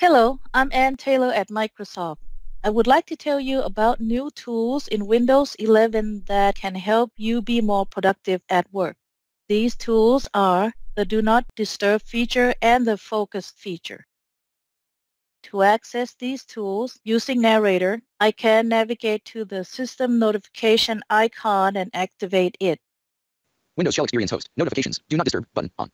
Hello, I'm Ann Taylor at Microsoft. I would like to tell you about new tools in Windows 11 that can help you be more productive at work. These tools are the Do Not Disturb feature and the Focus feature. To access these tools using Narrator, I can navigate to the system notification icon and activate it. Windows Shell Experience Host. Notifications. Do not disturb button on.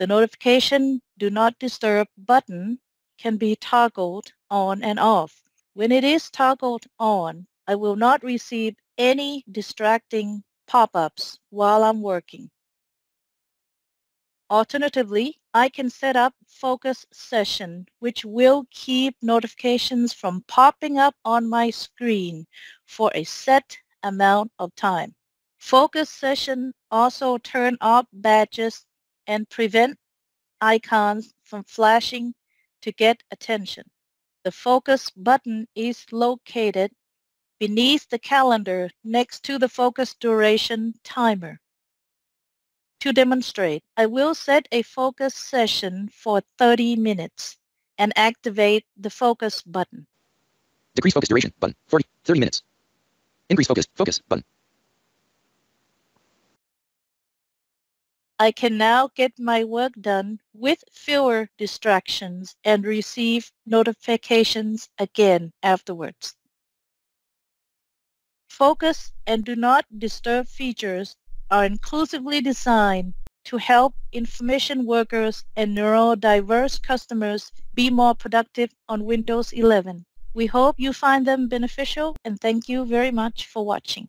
The notification Do Not Disturb button can be toggled on and off. When it is toggled on, I will not receive any distracting pop-ups while I'm working. Alternatively, I can set up focus session, which will keep notifications from popping up on my screen for a set amount of time. Focus session also turn off badges and prevent icons from flashing to get attention. The focus button is located beneath the calendar next to the focus duration timer. To demonstrate, I will set a focus session for 30 minutes and activate the focus button. Decrease focus duration button. 40, 30 minutes. Increase focus, focus button. I can now get my work done with fewer distractions and receive notifications again afterwards. Focus and do not disturb features are inclusively designed to help information workers and neurodiverse customers be more productive on Windows 11. We hope you find them beneficial and thank you very much for watching.